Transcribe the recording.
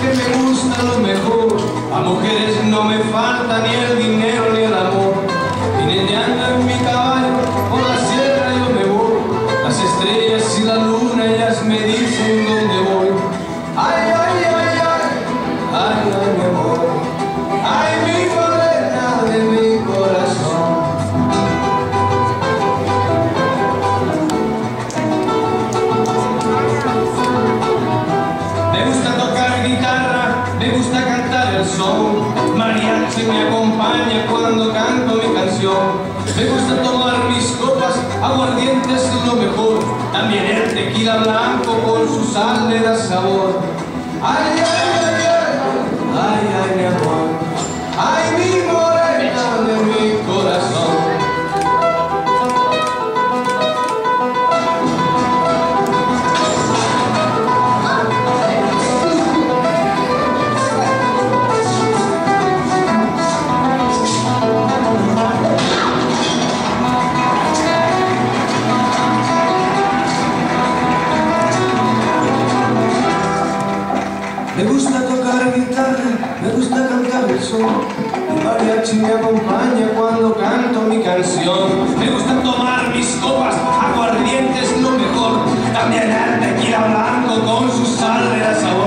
que me gusta lo mejor. A mujeres no me falta ni el dinero. Me gusta cantar el son. Mariachi me acompaña cuando canto mi canción. Me gusta tomar mis copas, aguardientes es lo mejor. También el tequila blanco con su sal le da sabor. Ay, ay, ay, Me gusta tocar guitarra, me gusta cantar el son. El mariachi me acompaña cuando canto mi canción. Me gusta tomar mis copas, aguardientes lo mejor. También el tequila blanco con su sal de sabor.